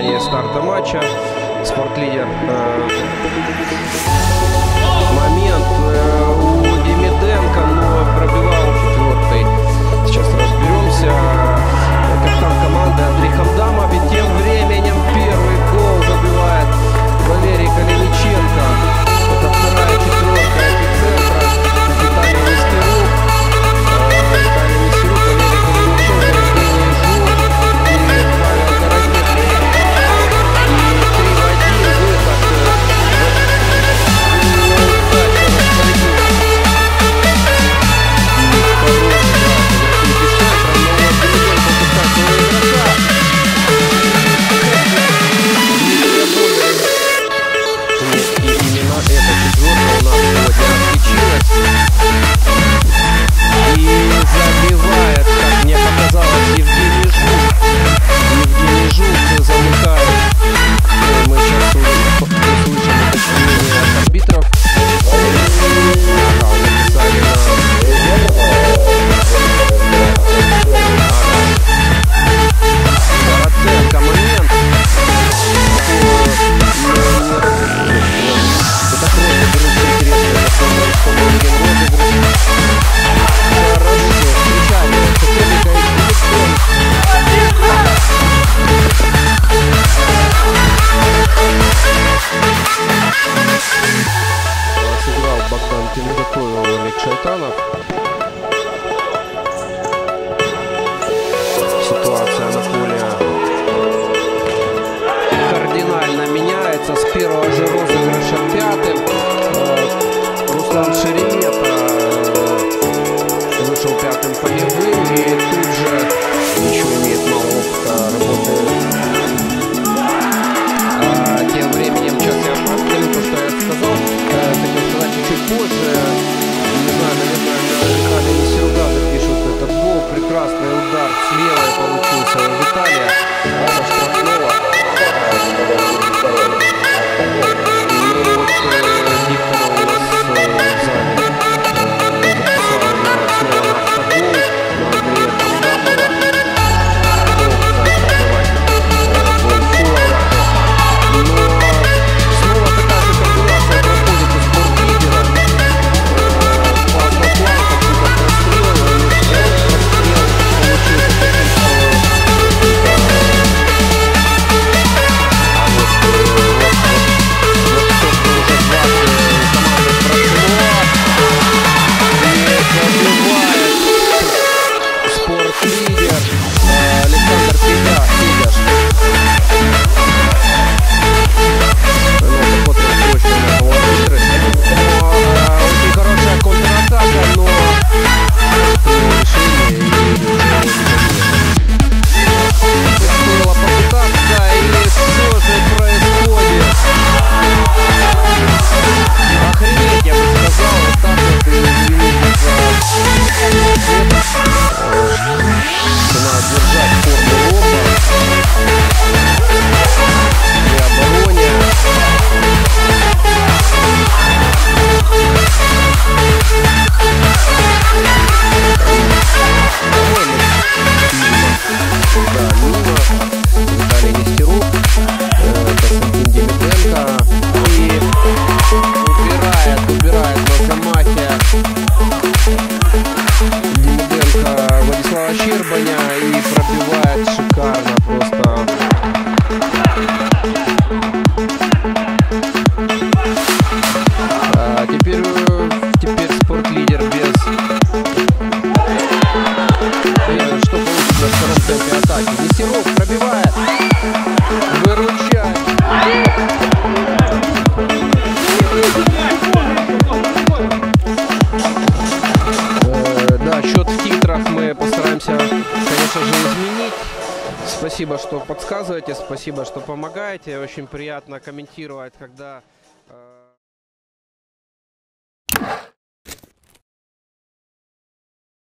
ожидании старта матча. Спортлидер. Э, момент э, атмосферу ожирозы Начинает держать форму ровно. При обороне. Да, Мила. Виталий Нестеров. Константин Демиденко. за вторым атаки. Веселов пробивает. Выручает. Да, счет в титрах мы постараемся, конечно же, изменить. Спасибо, что подсказываете, спасибо, что помогаете. Очень приятно комментировать, когда... Э...